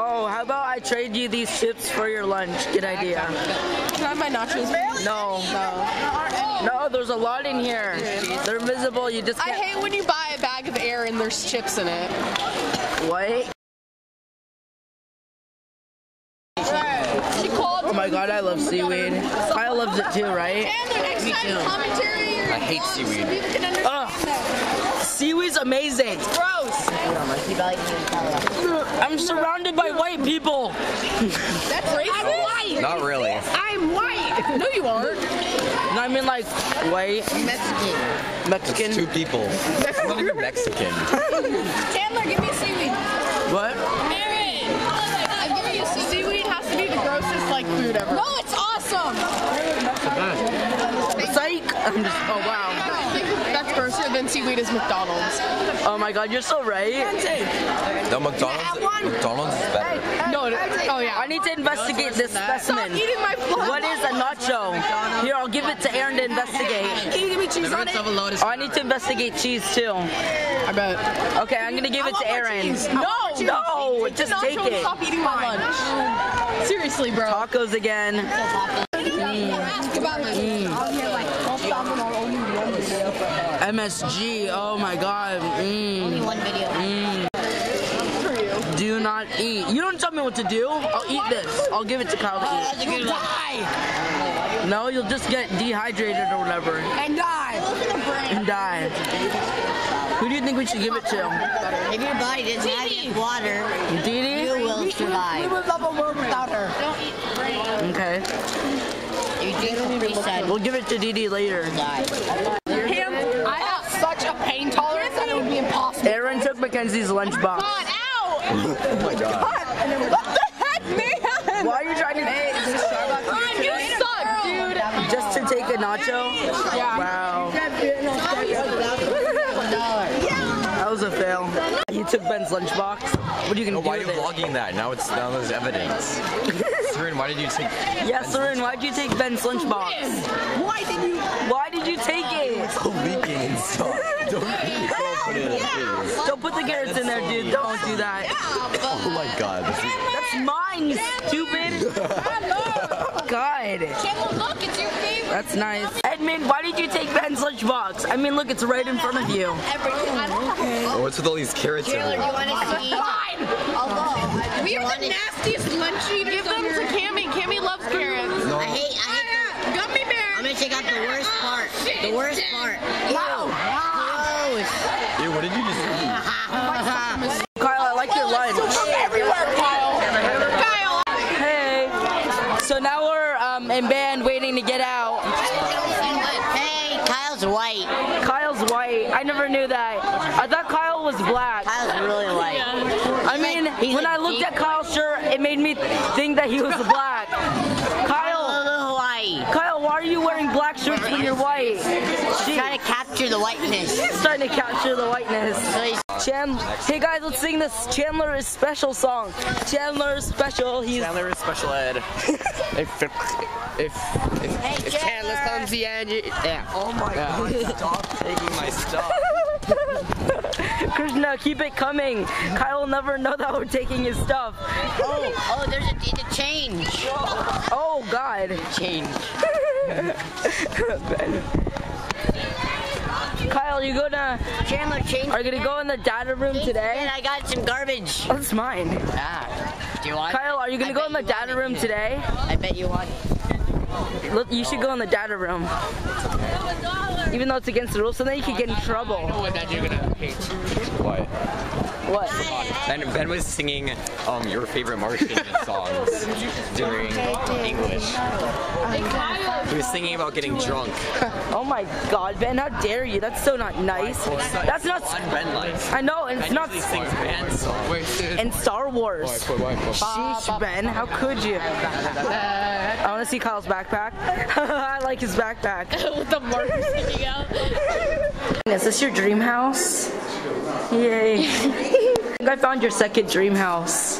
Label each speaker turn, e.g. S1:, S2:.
S1: Oh, how about I trade you these chips for your lunch? Good idea.
S2: Can I have my nachos?
S1: No,
S2: No.
S1: no, there's a lot in here. They're visible. You just
S2: I
S1: can't.
S2: hate when you buy a bag of air and there's chips in it.
S1: What? Oh my god, I love seaweed. Kyle loves it too, right?
S2: Me too.
S3: I hate seaweed.
S1: Ugh. Seaweed's amazing.
S2: Gross.
S1: I'm surrounded by white people.
S2: That's racist.
S3: Not really.
S2: I'm white. No, you aren't.
S1: No, I mean like white
S3: It's
S1: Mexican.
S3: two people. I'm not even Mexican.
S4: Chandler, give me seaweed.
S1: What?
S4: Aaron, I'm giving you seaweed.
S2: Seaweed has to be the grossest like food ever.
S4: No, it's awesome.
S1: Psych. I'm just. Oh wow.
S2: That's grosser than seaweed is McDonald's.
S1: Oh my god, you're so right.
S3: No, McDonald's. McDonald's is better.
S2: No, it- oh yeah.
S1: I need to investigate this
S2: Stop
S1: specimen.
S2: eating my blood.
S1: What is a nacho? Here, I'll give it to Aaron to investigate.
S2: Can you give me cheese on it?
S1: Oh, I need to investigate cheese too.
S2: I bet.
S1: Okay, I'm gonna give it to Aaron.
S2: No,
S1: No, just take it.
S2: Stop eating my lunch. Seriously, bro.
S1: Tacos again. MSG. Oh my god. Mm.
S4: One video.
S1: Do not eat. You don't tell me what to do. I'll eat this. I'll give it to Kyle to eat. You'll die. No, you'll just get dehydrated or whatever
S4: And die.
S1: and die. Who do you think we should give it to?
S5: If your body doesn't have enough water,
S1: Dee
S5: you will survive.
S2: We would love a world without her.
S1: Okay.
S5: You drink Capri Sun,
S1: We'll give it to Dee Dee later.
S5: die.
S2: Him, I have such a pain tolerance that it would be impossible.
S1: Aaron took Mackenzie's lunchbox.
S2: Oh god, ow!
S3: Oh my god.
S2: What the heck, man?
S1: Why are you trying to
S2: You suck, dude.
S1: just to take a nacho?
S2: Yeah.
S1: Wow. That was a fail. You took Ben's lunchbox. What are you gonna
S3: Oh, why are you vlogging that? Now it's now there's evidence. Seren, why did you take?
S1: Yeah, Seren, why'd you take Ben's lunchbox?
S2: Why did you?
S1: Why did you take it?
S3: It's leaking and stuff. Don't, don't put the
S1: Don't put the carrots in there, dude. Don't do that.
S3: Oh my god.
S1: That's mine, stupid. God.
S4: Look, it's your favorite.
S1: That's nice. Edmund, why did you take Ben's lunchbox? I mean, look, it's right in front of you.
S3: oh, what's with all these carrots
S5: Taylor, do you
S3: everywhere?
S5: want to see?
S2: We are the nastiest lunch eaters. Give them to Cammy. Cammy loves carrots.
S3: No.
S5: I hate, I hate the,
S2: Gummy
S5: I'm gonna take out the worst part. The worst part. Ew. Gross.
S3: Ew, what did you just eat?
S1: Kyle, I like your lunch.
S2: Everywhere, Kyle. Kyle.
S1: Hey. So now we're um, in band waiting to get out.
S5: Hey, Kyle's white.
S1: Kyle's white. I never knew that. I thought Kyle was black.
S5: Kyle's really white.
S1: I mean,
S5: he's
S1: when
S5: like
S1: I looked at Kyle's shirt, it made me think that he was black. Kyle,
S5: Little Hawaii.
S1: Kyle, why are you wearing black shirts when you're white?
S5: Trying to capture the whiteness.
S1: He's trying to capture the whiteness.
S5: So
S1: Chandler, hey guys, let's sing this Chandler is special song. Chandler is special. He's
S3: Chandler is special ed. if if if,
S5: Hey,
S3: if Chandler
S5: Chandler.
S3: comes the end, yeah. Oh my god! Stop taking my stuff.
S1: Krishna, keep it coming. Kyle will never know that we're taking his stuff.
S5: oh, oh, there's a, change.
S1: Oh God.
S5: Change.
S1: Kyle, you gonna
S5: Chandler, change.
S1: are you gonna go in the data room
S5: And
S1: today?
S5: And I got some garbage.
S1: That's mine.
S5: Ah. Do you want?
S1: Kyle, are you gonna
S5: I
S1: go in the data room today?
S5: I bet you want. it.
S1: Look, you should go in the data room. Even though it's against the rules, so then you could get in trouble.
S3: what that you're gonna hate. What? Ben, ben was singing um, your favorite Martian songs during English. He was singing about getting drunk.
S1: Oh my God, Ben, how dare you? That's so not nice. That's not.
S3: One Ben likes.
S1: I know, and it's
S3: Ben
S1: not.
S3: usually sings band songs. Wait,
S1: And Star Wars. Sheesh, Ben, how could you? I want to see Kyle's backpack. I like his backpack.
S2: With the marker sticking out.
S1: Is this your dream house? Yay. I found your second dream house.